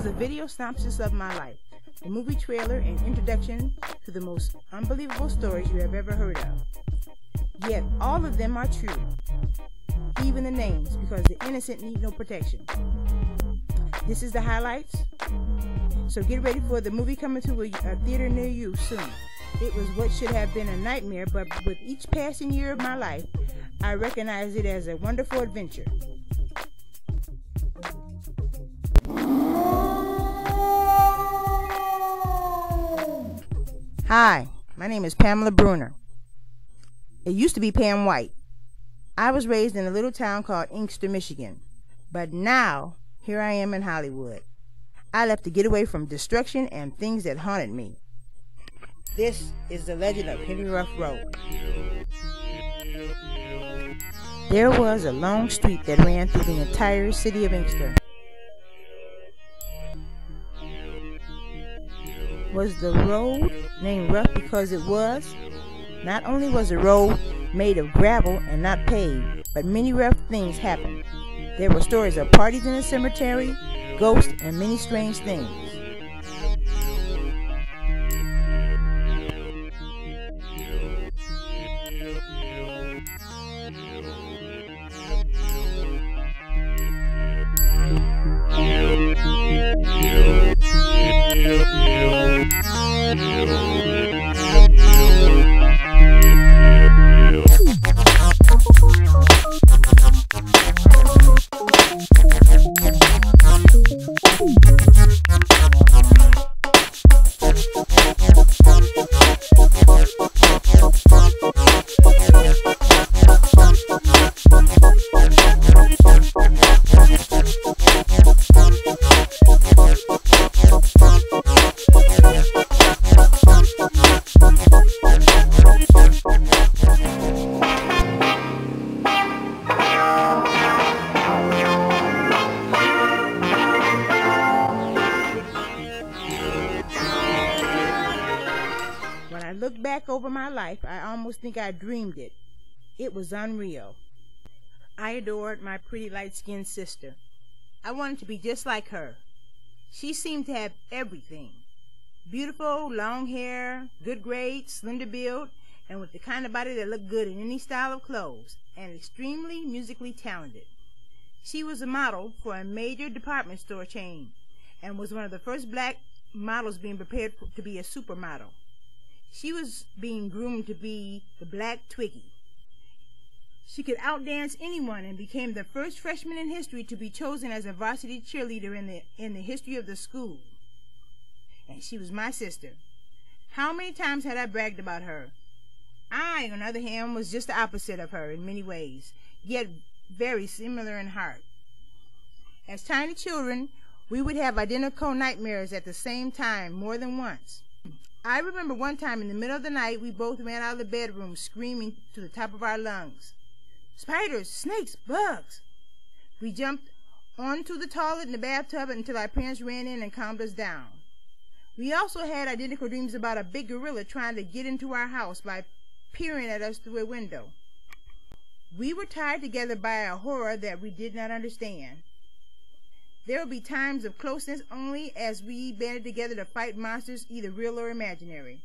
is a video synopsis of my life, a movie trailer and introduction to the most unbelievable stories you have ever heard of. Yet all of them are true, even the names, because the innocent need no protection. This is the highlights. So get ready for the movie coming to a, a theater near you soon. It was what should have been a nightmare, but with each passing year of my life, I recognize it as a wonderful adventure. Hi, my name is Pamela Bruner. It used to be Pam White. I was raised in a little town called Inkster, Michigan. But now, here I am in Hollywood. I left to get away from destruction and things that haunted me. This is the legend of Henry Ruff Road. There was a long street that ran through the entire city of Inkster. Was the road named rough because it was? Not only was the road made of gravel and not paved, but many rough things happened. There were stories of parties in the cemetery, ghosts, and many strange things. When I look back over my life, I almost think I dreamed it. It was unreal. I adored my pretty light-skinned sister. I wanted to be just like her. She seemed to have everything. Beautiful, long hair, good grades, slender build, and with the kind of body that looked good in any style of clothes, and extremely musically talented. She was a model for a major department store chain, and was one of the first black models being prepared to be a supermodel. She was being groomed to be the Black Twiggy. She could outdance anyone and became the first freshman in history to be chosen as a varsity cheerleader in the in the history of the school. And she was my sister. How many times had I bragged about her? I, on the other hand, was just the opposite of her in many ways, yet very similar in heart. As tiny children, we would have identical nightmares at the same time more than once. I remember one time in the middle of the night, we both ran out of the bedroom screaming to the top of our lungs. Spiders, snakes, bugs. We jumped onto the toilet and the bathtub until our parents ran in and calmed us down. We also had identical dreams about a big gorilla trying to get into our house by peering at us through a window. We were tied together by a horror that we did not understand. There will be times of closeness only as we banded together to fight monsters, either real or imaginary.